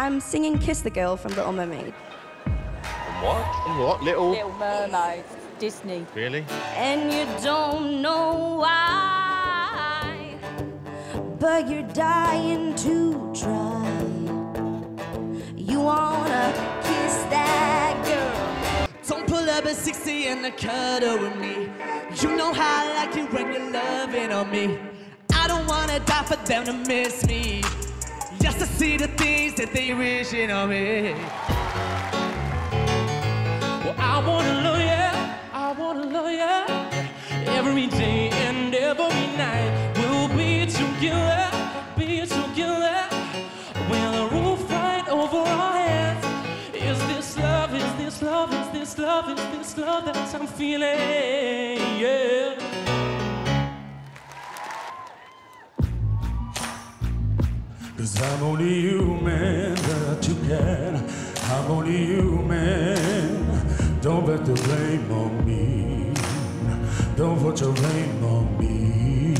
I'm singing Kiss the Girl from Little Mermaid. What? What? Little. Little Mermaid, Disney. Really? And you don't know why, but you're dying to try. You wanna kiss that girl. Don't pull up at 60 and a cuddle with me. You know how I like it when you're loving on me. I don't wanna die for them to miss me. Just to see the things that they wishing on me. Well, I wanna love ya, I wanna love ya. Every day and every night we'll be together, be together. With a roof right over our heads. Is this love, is this love, is this love, is this love that I'm feeling? Yeah. Cause I'm only human, that you can. I'm only human. Don't put the blame on me. Don't put your blame on me.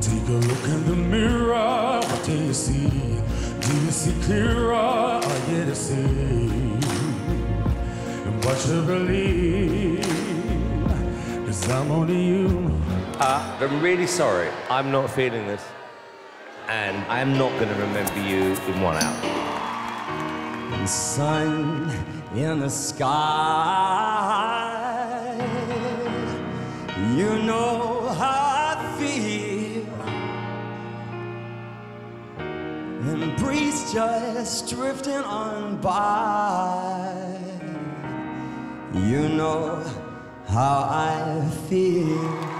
Take a look in the mirror. What do you see? Do you see clearer? I get to see. And what you believe. Cause I'm only human. Uh, I'm really sorry. I'm not feeling this. And I'm not going to remember you in one hour. The sun in the sky. You know how I feel. And breeze just drifting on by. You know how I feel.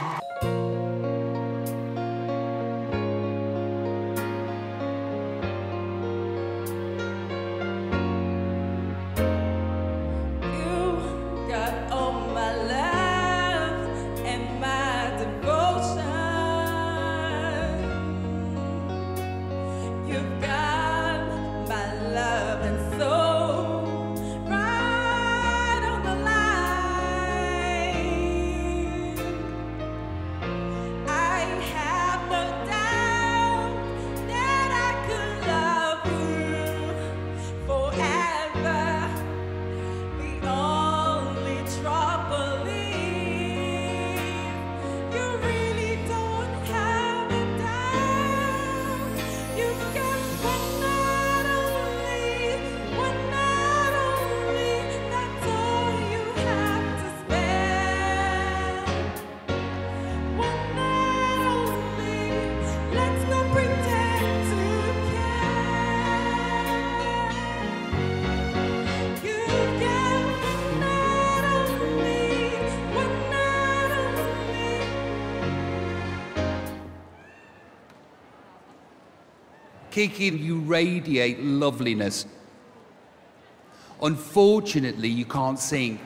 Kiki, you radiate loveliness. Unfortunately, you can't sing.